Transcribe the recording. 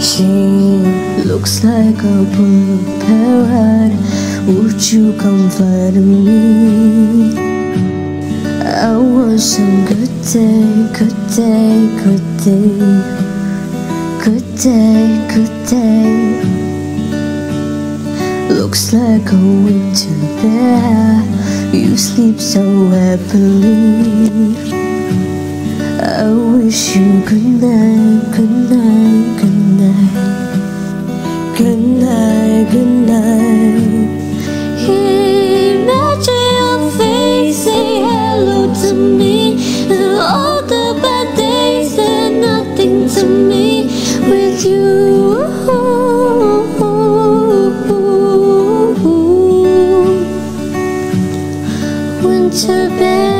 She looks like a blue parrot. Would you come fly to me? I was a good day, good day, good day. Good day, good day. Looks like a winter bear. You sleep so happily. I wish you good night, good night, good night. Imagine your face, say hello to me. And all the bad days, nothing to me with you. Winter bed.